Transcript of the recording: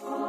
Oh.